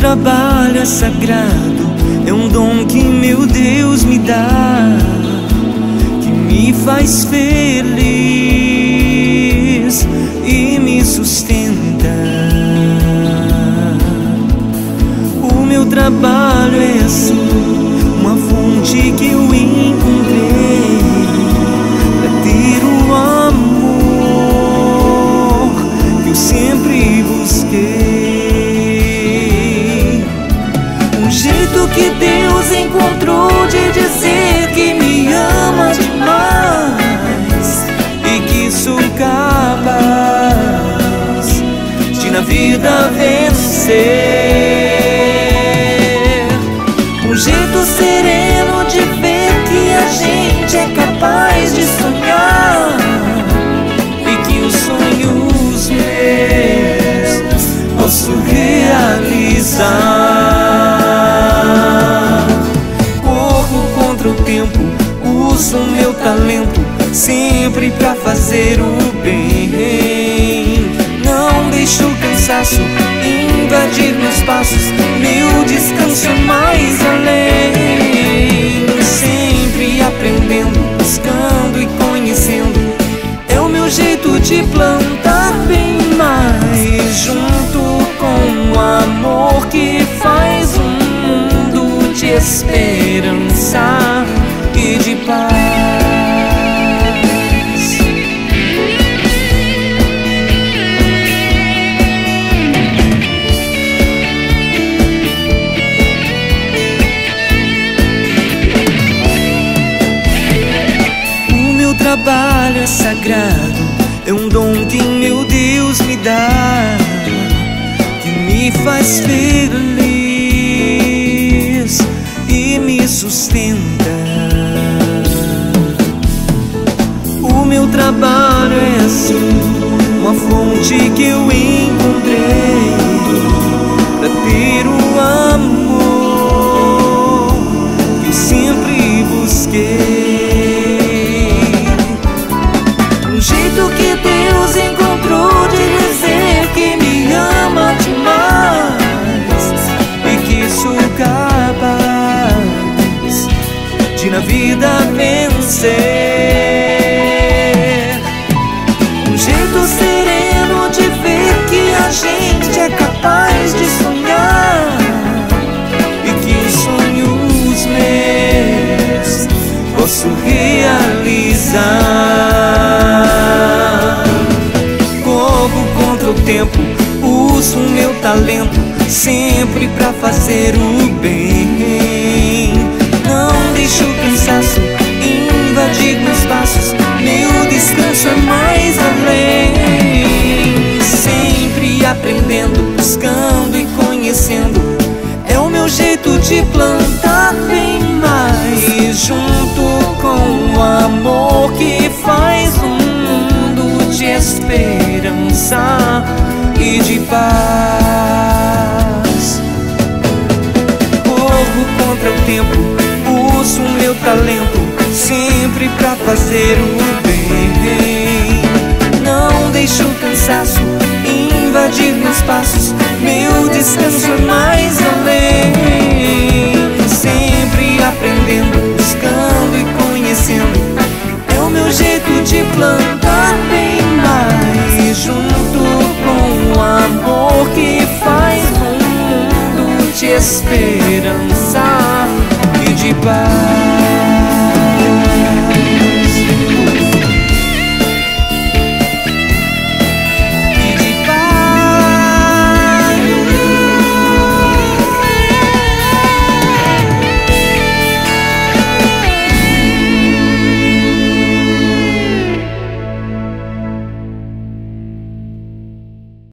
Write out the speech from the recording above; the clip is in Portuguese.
trabalho é sagrado, é um dom que meu Deus me dá, que me faz feliz vida vencer. Um jeito sereno de ver que a gente é capaz de sonhar e que os sonhos meus posso realizar. Corro contra o tempo, uso meu talento sempre pra fazer o o cansaço invadir meus passos, meu descanso mais além. Sempre aprendendo, buscando e conhecendo, é o meu jeito de plantar bem mais. Junto com o amor que faz um mundo de esperança trabalho é sagrado, é um dom que meu Deus me dá, que me faz feliz e me sustenta. O meu trabalho é assim, uma fonte que eu encontrei vida vencer. Um jeito sereno de ver que a gente é capaz de sonhar e que os sonhos meus posso realizar. Corro contra o tempo, uso meu talento sempre pra fazer o bem. Aprendendo, buscando e conhecendo, é o meu jeito de plantar bem mais. Junto com o amor que faz um mundo de esperança e de paz. Corro contra o tempo, uso o meu talento sempre pra fazer o bem. Não deixo o plantar bem mais junto com o amor que faz um mundo de esperança e de paz.